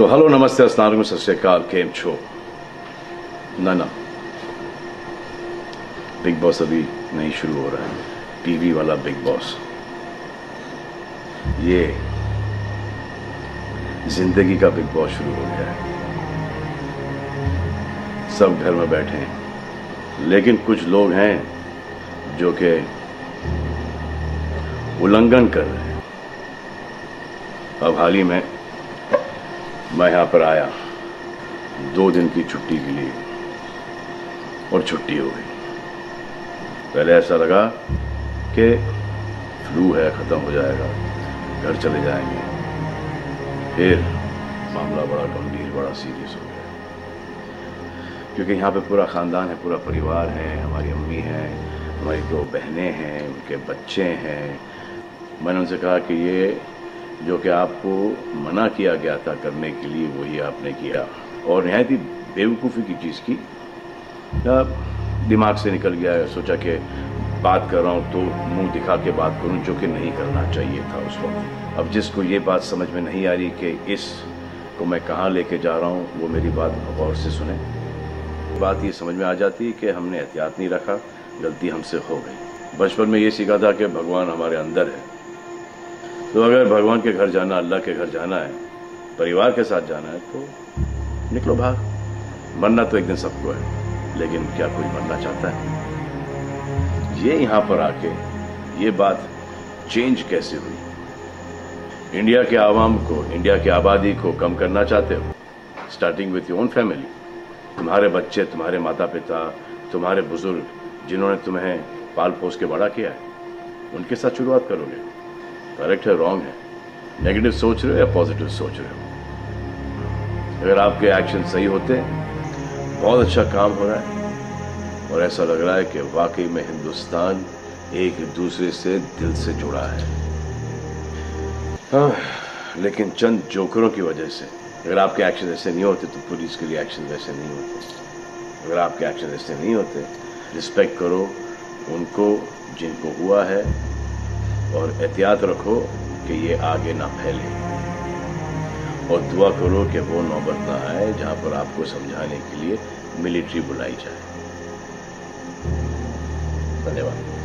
तो हेलो नमस्ते अस्सलाम सत श्रीकाल केम छो? ना ना। बिग बॉस अभी नहीं शुरू हो रहा है। टीवी वाला बिग बॉस। ये ज़िंदगी का बिग बॉस शुरू हो गया है। सब घर में बैठे हैं। लेकिन कुछ लोग हैं जो कि उल्लंघन कर रहे हैं। अब हाल ही में मैं यहाँ पर आया। दो दिन की छुट्टी के लिए। और छुट्टी हो गई। पहले ऐसा लगा कि फ्लू है, ख़त्म हो जाएगा। घर चले जाएँगे। फिर मामला बड़ा गंभीर, बड़ा सीरियस हो गया। क्योंकि यहाँ पे पूरा ख़ानदान है, पूरा परिवार है, हमारी अम्मी है, हमारी दो बहनें हैं, उनके बच्चे हैं। मैंने उनसे कहा कि ये जो कि आपको मना किया गया था करने के लिए, वही आपने किया। और नहायत ही बेवकूफ़ी की चीज़ की। दिमाग से निकल गया सोचा कि बात कर रहा हूँ तो मुँह दिखा के बात करूँ, जो कि नहीं करना चाहिए था उस वक्त। अब जिसको ये बात समझ में नहीं आ रही कि इस को मैं कहाँ लेके जा रहा हूँ, वो मेरी बात गौर से सुने। बात ये समझ में आ जाती है कि हमने एहतियात नहीं रखा, गलती हमसे हो गई। बचपन में ये सीखा था कि भगवान हमारे अंदर है। तो अगर भगवान के घर जाना, अल्लाह के घर जाना है, परिवार के साथ जाना है तो निकलो भाग मरना तो एक दिन सबको है, लेकिन क्या कोई मरना चाहता है? ये यहाँ पर आके ये बात चेंज कैसे हुई? इंडिया के आवाम को इंडिया की आबादी को कम करना चाहते हो? Starting with your own family तुम्हारे बच्चे, तुम्हारे माता पिता तुम्हारे बुज़ुर्ग, जिन्होंने तुम्हें पाल पोस के बड़ा किया है, उनके साथ शुरुआत करोगे। करेक्ट है रॉन्ग है। नेगेटिव सोच रहे हो या पॉजिटिव सोच रहे हो? अगर आपके एक्शन सही होते बहुत अच्छा काम हो रहा है और ऐसा लग रहा है कि वाकई में हिंदुस्तान एक दूसरे से दिल से जुड़ा है। हाँ, लेकिन चंद जोकरों की वजह से अगर आपके एक्शन ऐसे नहीं होते तो पुलिस के लिए एक्शन वैसे नहीं होते। अगर आपके एक्शन ऐसे नहीं होते रिस्पेक्ट करो उनको जिनको हुआ है और एहतियात रखो कि ये आगे ना फैले। और दुआ करो कि वो नौबत ना आए जहाँ पर आपको समझाने के लिए मिलिट्री बुलाई जाए। धन्यवाद।